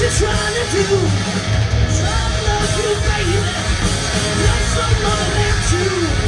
you trying to do? Trying to love you, baby. Love someone like you.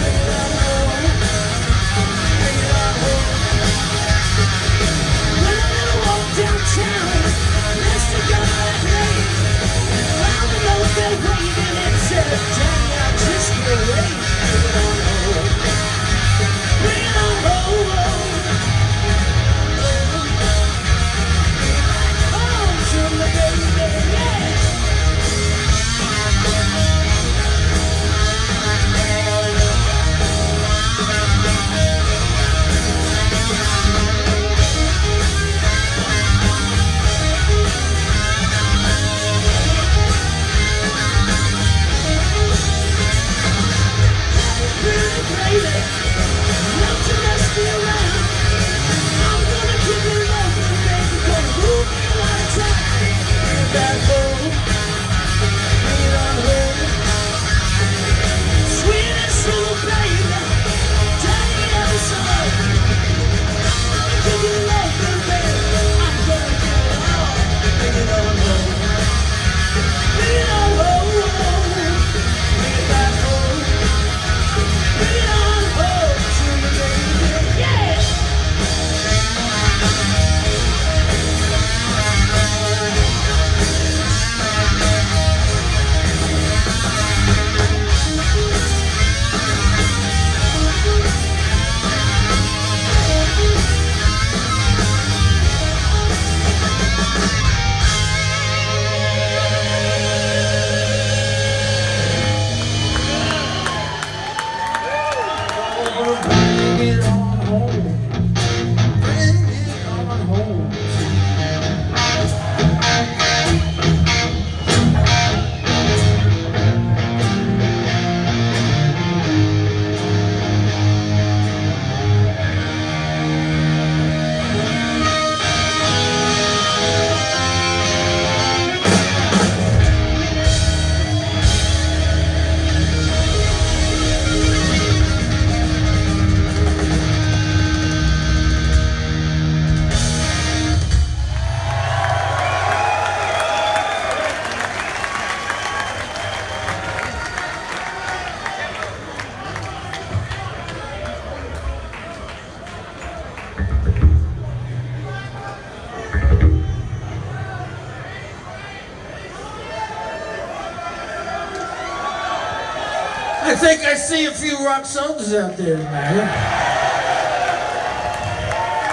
think I see a few rock soldiers out there man.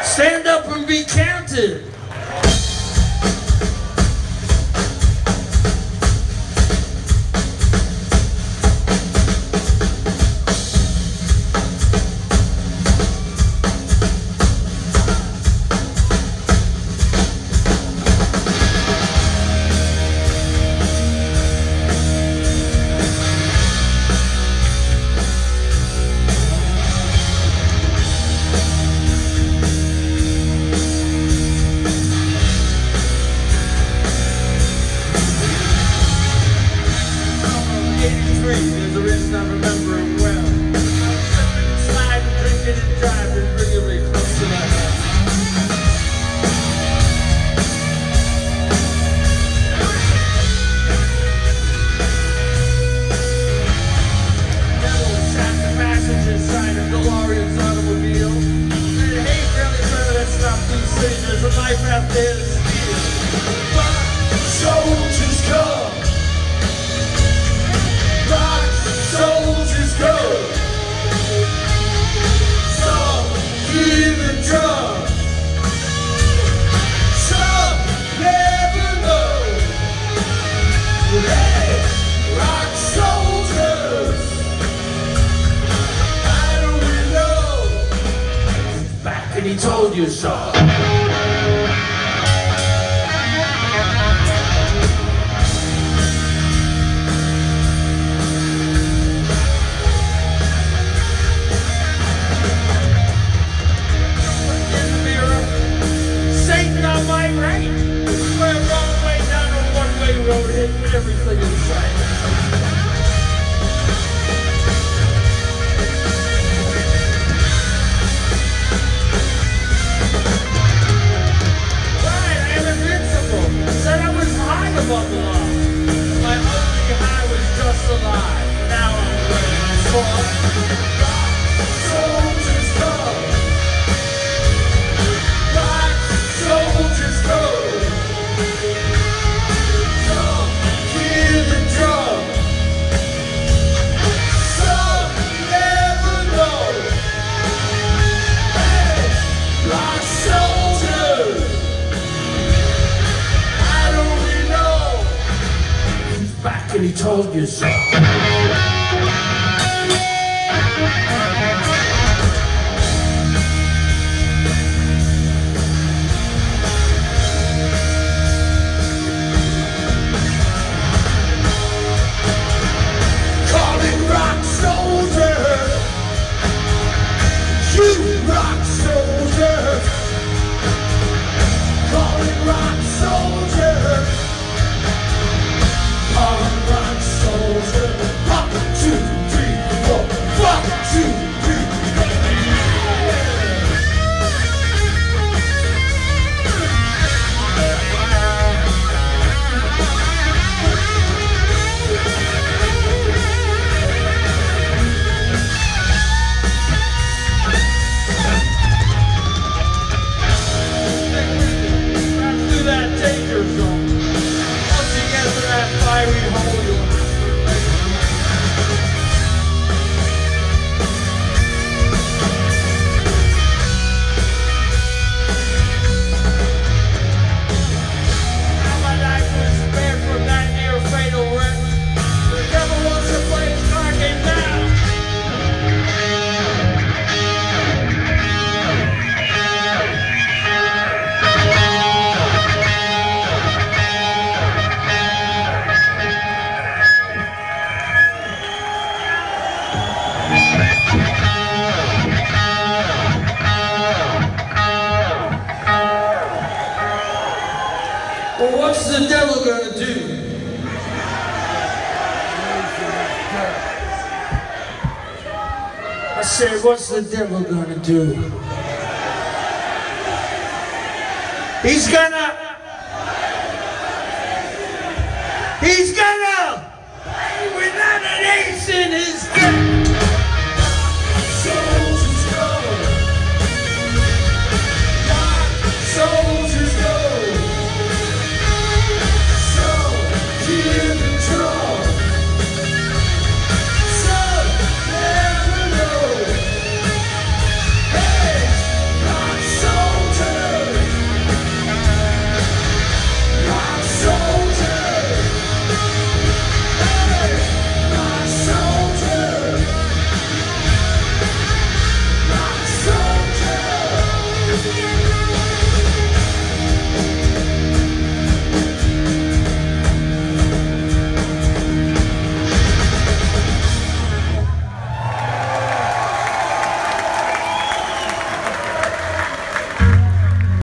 Stand up and be counted. There's a reason I remember. he told you so. You told you so. home. What's the devil gonna do? I said, what's the devil gonna do? He's gonna... He's gonna... We're not a his